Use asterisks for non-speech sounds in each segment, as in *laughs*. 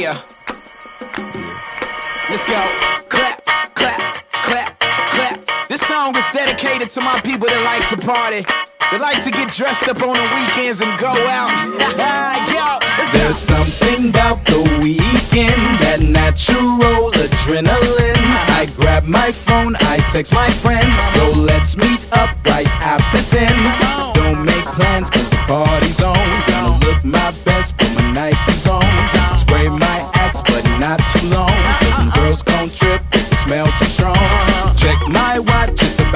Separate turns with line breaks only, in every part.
Yeah. Let's go. Clap, clap, clap, clap. This song is dedicated to my people that like to party. They like to get dressed up on the weekends and go out. *laughs* Yo,
There's something about the weekend, that natural adrenaline. I grab my phone, I text my friends, go let's meet up right after 10. Don't make plans cause the party's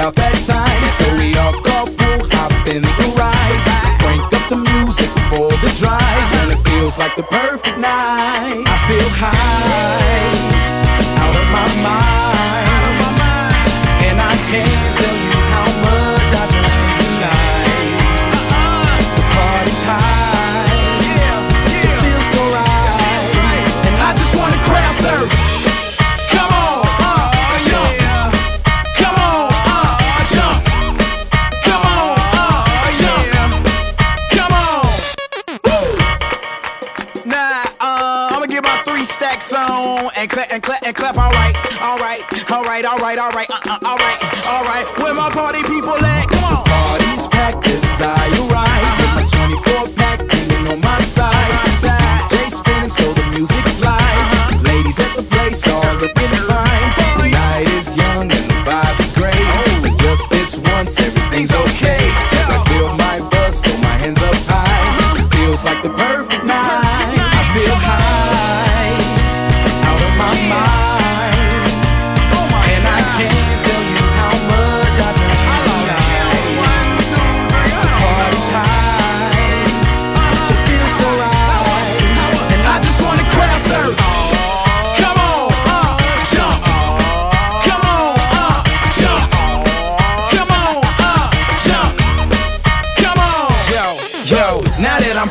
about that time. So we all go pool, hop in the ride. Crank up the music for the drive. And it feels like the perfect night. I feel high, out of my mind. On
and clap and clap and clap. All right, all right, all right, all right, all right, uh, uh, all right, all right. Where my party people at? Come on.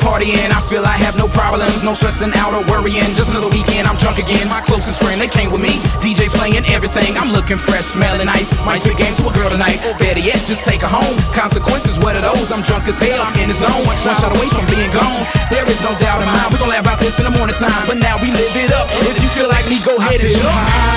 Partying, I feel I have no problems, no stressing out or worrying. Just another weekend, I'm drunk again. My closest friend, they came with me. DJ's playing everything. I'm looking fresh, smelling nice. Might spit game to a girl tonight. Better yet, just take her home. Consequences, what are those? I'm drunk as hell, I'm in the zone. One shot away from being gone. There is no doubt in mind. We gon' laugh about this in the morning time. But now we live it up. If you feel like me, go ahead and jump.